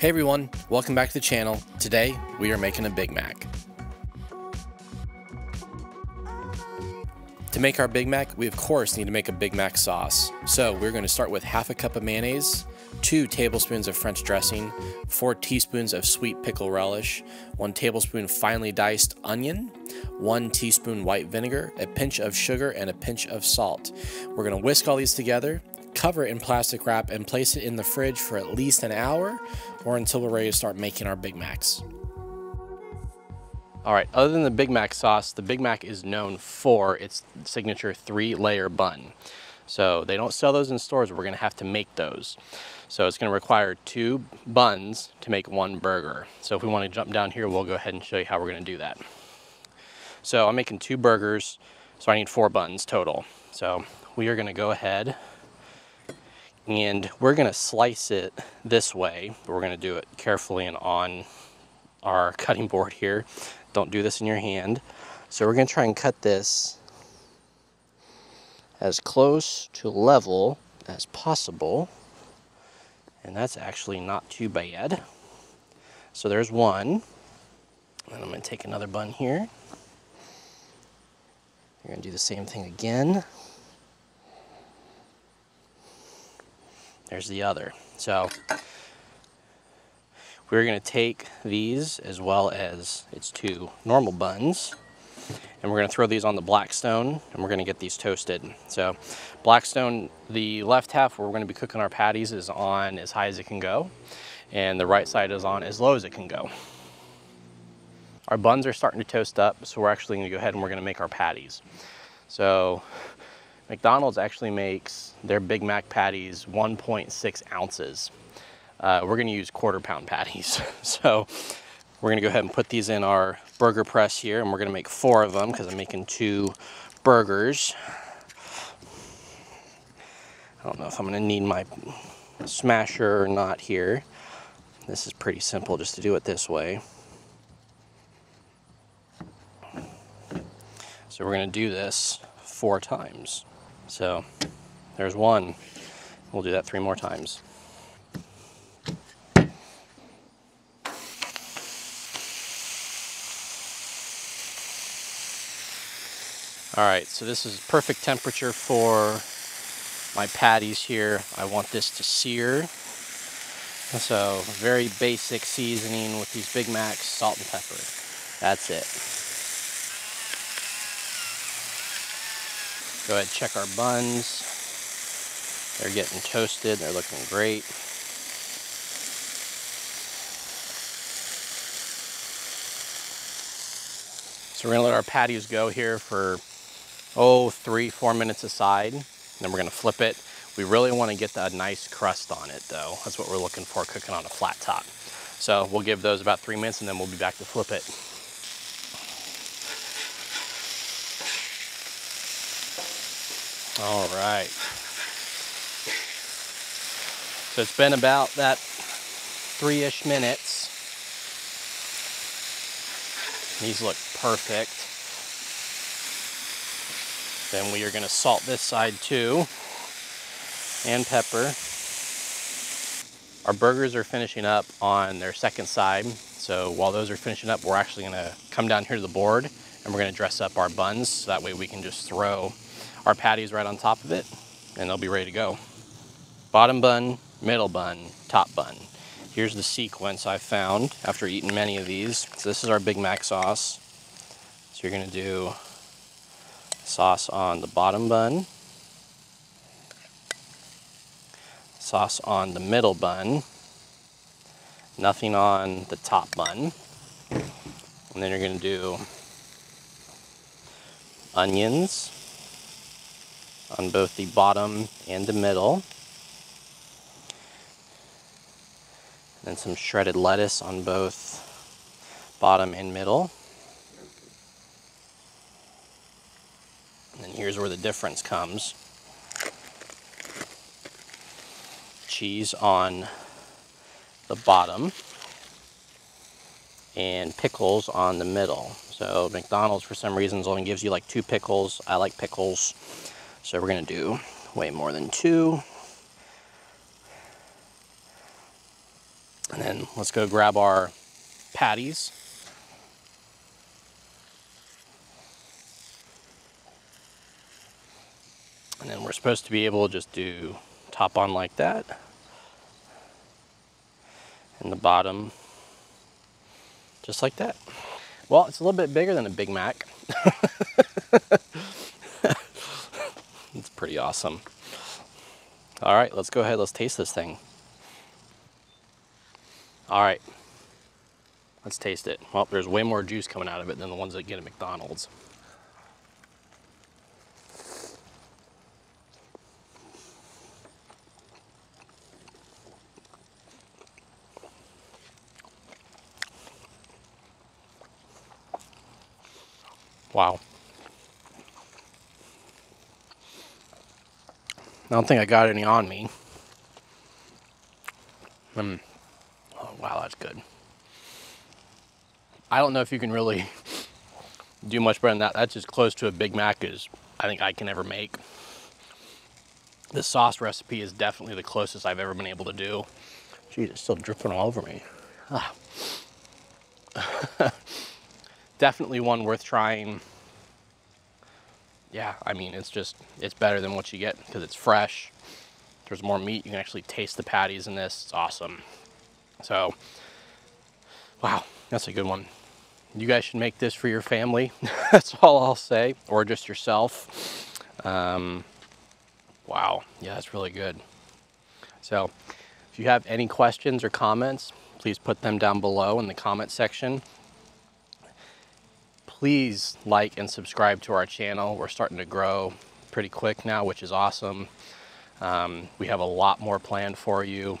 Hey everyone, welcome back to the channel. Today, we are making a Big Mac. To make our Big Mac, we of course need to make a Big Mac sauce. So we're going to start with half a cup of mayonnaise, 2 tablespoons of French dressing, 4 teaspoons of sweet pickle relish, 1 tablespoon finely diced onion, 1 teaspoon white vinegar, a pinch of sugar, and a pinch of salt. We're going to whisk all these together, cover it in plastic wrap, and place it in the fridge for at least an hour or until we're ready to start making our Big Macs. All right, other than the Big Mac sauce, the Big Mac is known for its signature three layer bun. So they don't sell those in stores, we're gonna have to make those. So it's gonna require two buns to make one burger. So if we wanna jump down here, we'll go ahead and show you how we're gonna do that. So I'm making two burgers, so I need four buns total. So we are gonna go ahead and we're gonna slice it this way. We're gonna do it carefully and on our cutting board here. Don't do this in your hand. So we're gonna try and cut this as close to level as possible. And that's actually not too bad. So there's one. And I'm gonna take another bun here. You're gonna do the same thing again. There's the other. So we're gonna take these as well as its two normal buns and we're gonna throw these on the Blackstone and we're gonna get these toasted. So Blackstone, the left half where we're gonna be cooking our patties is on as high as it can go and the right side is on as low as it can go. Our buns are starting to toast up, so we're actually gonna go ahead and we're gonna make our patties. So McDonald's actually makes their Big Mac patties 1.6 ounces. Uh, we're gonna use quarter pound patties. so we're gonna go ahead and put these in our burger press here and we're gonna make four of them because I'm making two burgers. I don't know if I'm gonna need my smasher or not here. This is pretty simple just to do it this way. So we're gonna do this four times. So there's one. We'll do that three more times. All right, so this is perfect temperature for my patties here. I want this to sear. So very basic seasoning with these Big Macs, salt and pepper. That's it. Go ahead check our buns. They're getting toasted. They're looking great. So we're gonna let our patties go here for, oh, three, four minutes aside. Then we're gonna flip it. We really wanna get that nice crust on it though. That's what we're looking for cooking on a flat top. So we'll give those about three minutes and then we'll be back to flip it. All right. So it's been about that three-ish minutes. These look perfect. Then we are gonna salt this side too, and pepper. Our burgers are finishing up on their second side. So while those are finishing up, we're actually gonna come down here to the board and we're gonna dress up our buns. So that way we can just throw our patties right on top of it and they'll be ready to go. Bottom bun, middle bun, top bun. Here's the sequence I found after eating many of these. So this is our Big Mac sauce. So you're gonna do sauce on the bottom bun, sauce on the middle bun, nothing on the top bun. And then you're gonna do onions, on both the bottom and the middle. And some shredded lettuce on both bottom and middle. And here's where the difference comes. Cheese on the bottom and pickles on the middle. So McDonald's for some reasons only gives you like two pickles. I like pickles. So we're to do way more than two. And then let's go grab our patties. And then we're supposed to be able to just do top on like that. And the bottom, just like that. Well, it's a little bit bigger than a Big Mac. pretty awesome. All right, let's go ahead, let's taste this thing. All right, let's taste it. Well, there's way more juice coming out of it than the ones that get at McDonald's. Wow. I don't think I got any on me. Mm. Oh, wow, that's good. I don't know if you can really do much better than that. That's as close to a Big Mac as I think I can ever make. This sauce recipe is definitely the closest I've ever been able to do. Geez, it's still dripping all over me. Ah. definitely one worth trying. Yeah, I mean, it's just, it's better than what you get because it's fresh. There's more meat. You can actually taste the patties in this. It's awesome. So, wow, that's a good one. You guys should make this for your family. that's all I'll say, or just yourself. Um, wow, yeah, that's really good. So, if you have any questions or comments, please put them down below in the comment section please like and subscribe to our channel. We're starting to grow pretty quick now, which is awesome. Um, we have a lot more planned for you.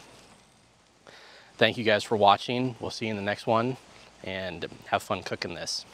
Thank you guys for watching. We'll see you in the next one and have fun cooking this.